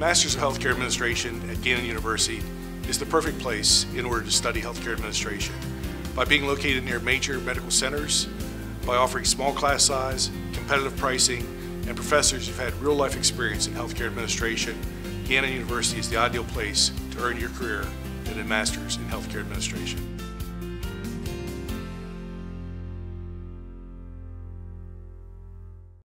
Masters of Healthcare Administration at Gannon University is the perfect place in order to study healthcare administration. By being located near major medical centers, by offering small class size, competitive pricing, and professors who've had real life experience in healthcare administration, Gannon University is the ideal place to earn your career in a master's in healthcare administration.